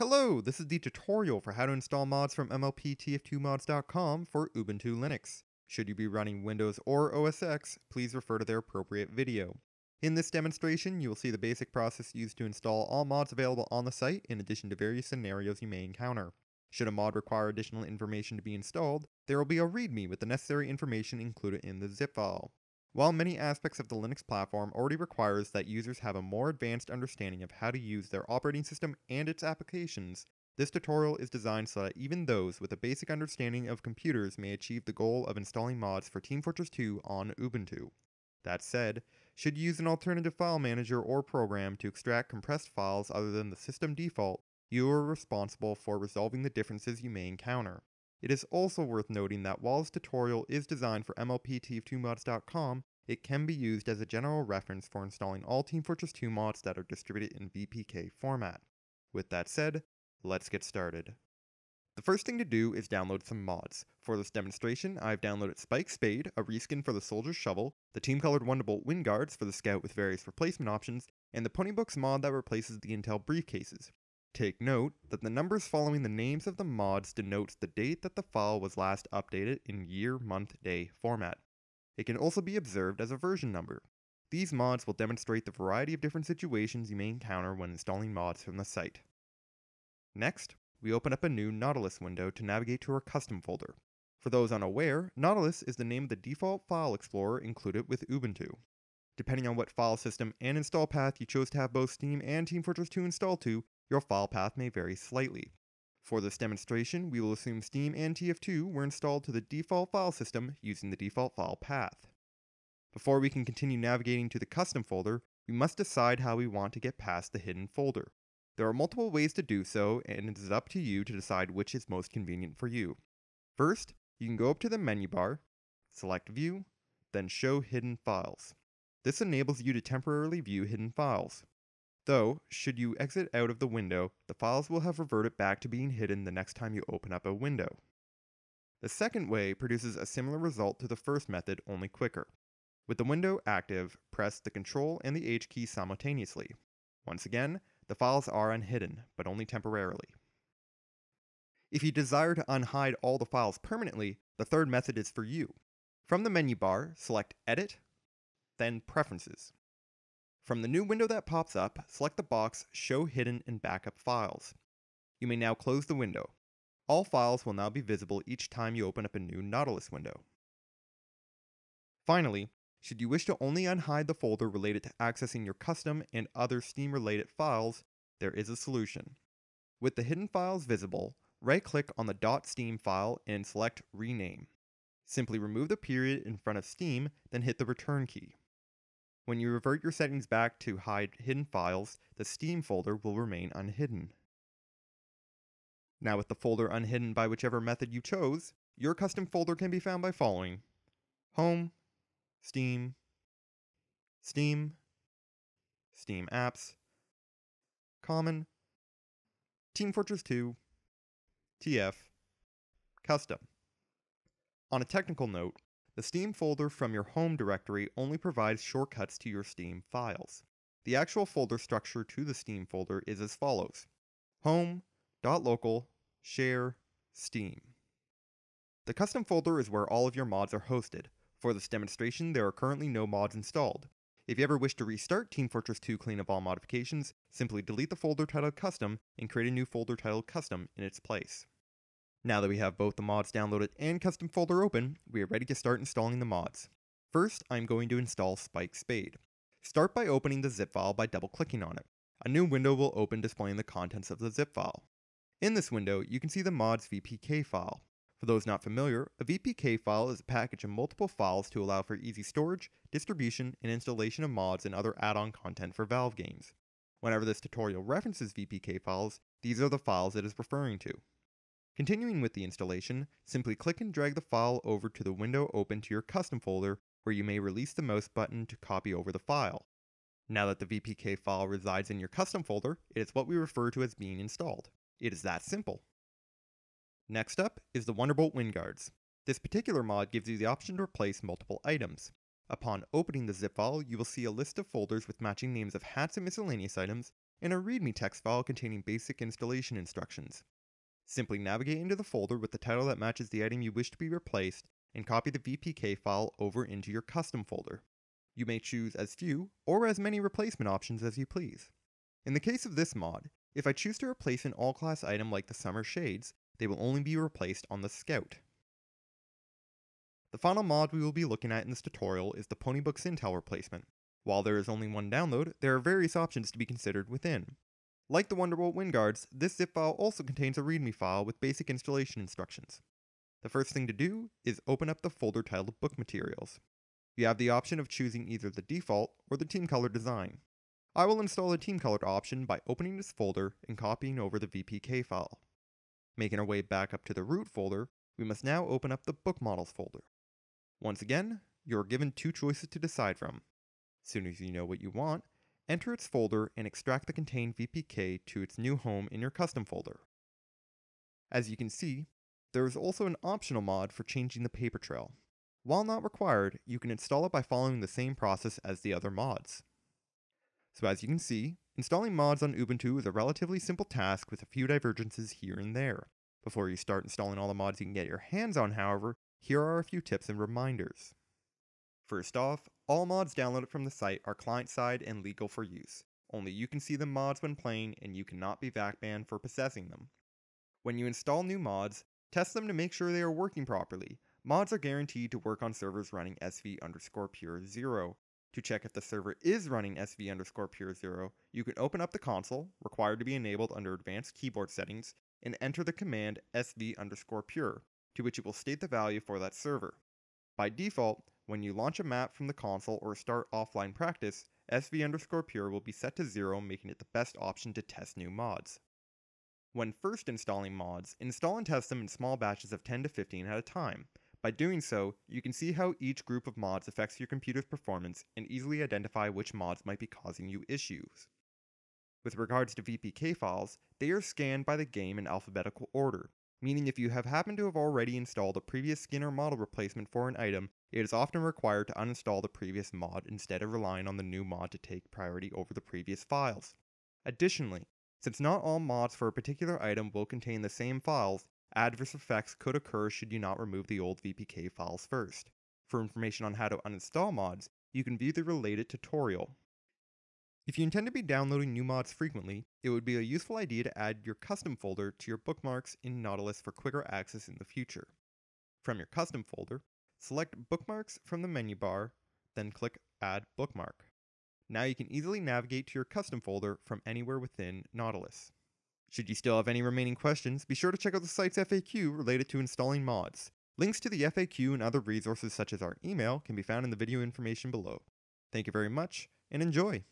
Hello, this is the tutorial for how to install mods from mlptf2mods.com for Ubuntu Linux. Should you be running Windows or OS X, please refer to their appropriate video. In this demonstration, you will see the basic process used to install all mods available on the site in addition to various scenarios you may encounter. Should a mod require additional information to be installed, there will be a README with the necessary information included in the zip file. While many aspects of the Linux platform already requires that users have a more advanced understanding of how to use their operating system and its applications, this tutorial is designed so that even those with a basic understanding of computers may achieve the goal of installing mods for Team Fortress 2 on Ubuntu. That said, should you use an alternative file manager or program to extract compressed files other than the system default, you are responsible for resolving the differences you may encounter. It is also worth noting that while this tutorial is designed for mlptf2mods.com, it can be used as a general reference for installing all Team Fortress 2 mods that are distributed in VPK format. With that said, let's get started. The first thing to do is download some mods. For this demonstration, I've downloaded Spike Spade, a reskin for the Soldier's Shovel, the Team Colored Wonderbolt Wind Guards for the Scout with various replacement options, and the Ponybooks mod that replaces the Intel briefcases. Take note that the numbers following the names of the mods denotes the date that the file was last updated in year, month, day format. It can also be observed as a version number. These mods will demonstrate the variety of different situations you may encounter when installing mods from the site. Next, we open up a new Nautilus window to navigate to our custom folder. For those unaware, Nautilus is the name of the default file explorer included with Ubuntu. Depending on what file system and install path you chose to have both Steam and Team Fortress 2 installed to, your file path may vary slightly. For this demonstration, we will assume Steam and TF2 were installed to the default file system using the default file path. Before we can continue navigating to the custom folder, we must decide how we want to get past the hidden folder. There are multiple ways to do so, and it is up to you to decide which is most convenient for you. First, you can go up to the menu bar, select View, then Show Hidden Files. This enables you to temporarily view hidden files. Though, should you exit out of the window, the files will have reverted back to being hidden the next time you open up a window. The second way produces a similar result to the first method, only quicker. With the window active, press the Control and the H key simultaneously. Once again, the files are unhidden, but only temporarily. If you desire to unhide all the files permanently, the third method is for you. From the menu bar, select Edit, then Preferences. From the new window that pops up, select the box Show Hidden and Backup Files. You may now close the window. All files will now be visible each time you open up a new Nautilus window. Finally, should you wish to only unhide the folder related to accessing your custom and other Steam related files, there is a solution. With the hidden files visible, right click on the .steam file and select Rename. Simply remove the period in front of Steam, then hit the return key. When you revert your settings back to hide hidden files, the Steam folder will remain unhidden. Now with the folder unhidden by whichever method you chose, your custom folder can be found by following Home, Steam, Steam, Steam Apps, Common, Team Fortress 2, TF, Custom. On a technical note, the Steam folder from your home directory only provides shortcuts to your Steam files. The actual folder structure to the Steam folder is as follows home.local share steam. The custom folder is where all of your mods are hosted. For this demonstration, there are currently no mods installed. If you ever wish to restart Team Fortress 2 clean up all modifications, simply delete the folder titled Custom and create a new folder titled Custom in its place. Now that we have both the mods downloaded and custom folder open, we are ready to start installing the mods. First, I'm going to install Spike Spade. Start by opening the zip file by double clicking on it. A new window will open displaying the contents of the zip file. In this window, you can see the mod's VPK file. For those not familiar, a VPK file is a package of multiple files to allow for easy storage, distribution, and installation of mods and other add-on content for Valve games. Whenever this tutorial references VPK files, these are the files it is referring to. Continuing with the installation, simply click and drag the file over to the window open to your custom folder where you may release the mouse button to copy over the file. Now that the VPK file resides in your custom folder, it is what we refer to as being installed. It is that simple. Next up is the Wonderbolt Wind Guards. This particular mod gives you the option to replace multiple items. Upon opening the zip file, you will see a list of folders with matching names of hats and miscellaneous items, and a README text file containing basic installation instructions. Simply navigate into the folder with the title that matches the item you wish to be replaced and copy the VPK file over into your custom folder. You may choose as few or as many replacement options as you please. In the case of this mod, if I choose to replace an all-class item like the Summer Shades, they will only be replaced on the Scout. The final mod we will be looking at in this tutorial is the Ponybook Intel replacement. While there is only one download, there are various options to be considered within. Like the Wonderbolt Wind Guards, this zip file also contains a README file with basic installation instructions. The first thing to do is open up the folder titled Book Materials. You have the option of choosing either the default or the team color design. I will install the team colored option by opening this folder and copying over the VPK file. Making our way back up to the root folder, we must now open up the book models folder. Once again, you are given two choices to decide from. As soon as you know what you want, enter its folder and extract the contained VPK to its new home in your custom folder. As you can see, there is also an optional mod for changing the paper trail. While not required, you can install it by following the same process as the other mods. So as you can see, installing mods on Ubuntu is a relatively simple task with a few divergences here and there. Before you start installing all the mods you can get your hands on, however, here are a few tips and reminders. First off, all mods downloaded from the site are client-side and legal for use. Only you can see the mods when playing, and you cannot be VAC banned for possessing them. When you install new mods, test them to make sure they are working properly. Mods are guaranteed to work on servers running sv underscore pure 0, to check if the server is running sv underscore pure 0, you can open up the console, required to be enabled under advanced keyboard settings, and enter the command sv underscore pure, to which it will state the value for that server. By default, when you launch a map from the console or start offline practice, sv underscore pure will be set to 0 making it the best option to test new mods. When first installing mods, install and test them in small batches of 10 to 15 at a time, by doing so, you can see how each group of mods affects your computer's performance and easily identify which mods might be causing you issues. With regards to VPK files, they are scanned by the game in alphabetical order, meaning if you have happened to have already installed a previous skin or model replacement for an item, it is often required to uninstall the previous mod instead of relying on the new mod to take priority over the previous files. Additionally, since not all mods for a particular item will contain the same files, Adverse effects could occur should you not remove the old VPK files first. For information on how to uninstall mods, you can view the related tutorial. If you intend to be downloading new mods frequently, it would be a useful idea to add your custom folder to your bookmarks in Nautilus for quicker access in the future. From your custom folder, select Bookmarks from the menu bar, then click Add Bookmark. Now you can easily navigate to your custom folder from anywhere within Nautilus. Should you still have any remaining questions, be sure to check out the site's FAQ related to installing mods. Links to the FAQ and other resources such as our email can be found in the video information below. Thank you very much, and enjoy!